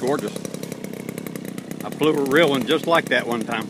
Gorgeous. I flew a real one just like that one time.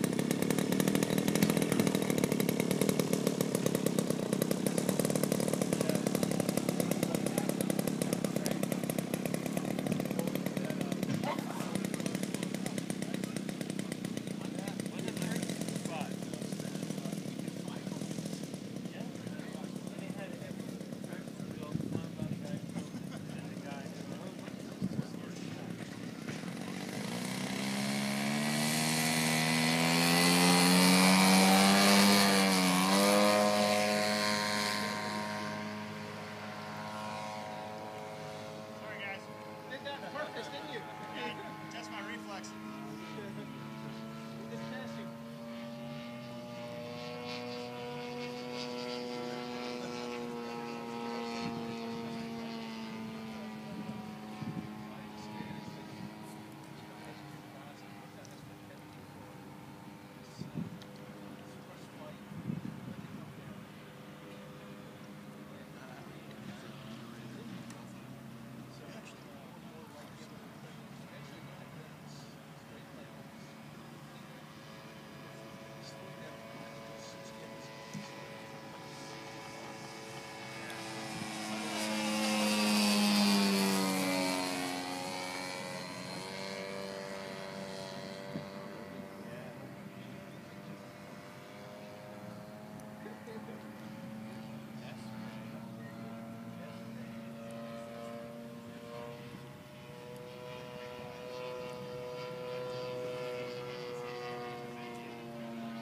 Perfect, didn't you? Yeah, test my reflex. Just testing.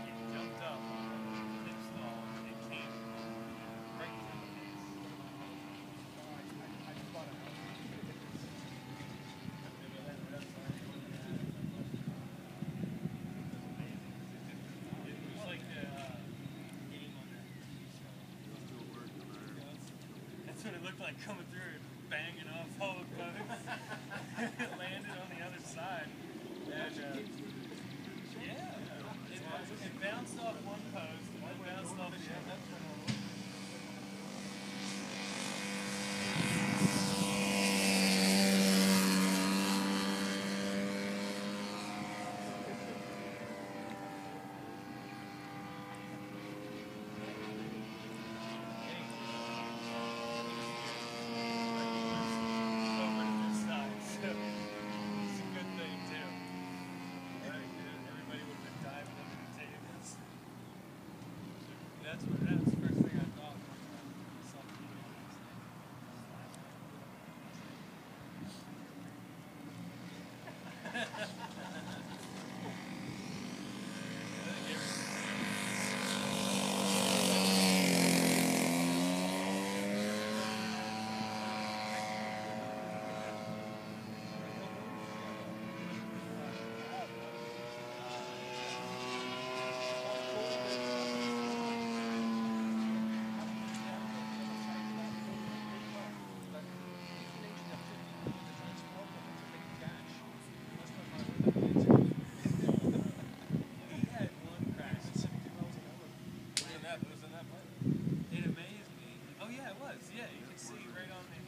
It jumped up, hip stall, it came right to the face. It was like the, uh, getting on that. That's what it looked like coming through, and banging off all the posts. it landed on the other side. And, uh, yeah, it, it bounced off one post and then bounced off the other. over to this side, so it's a good thing too. Right, everybody would have been diving under the tables. That's what that's the was, yeah. You can see right on the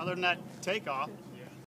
other than that takeoff,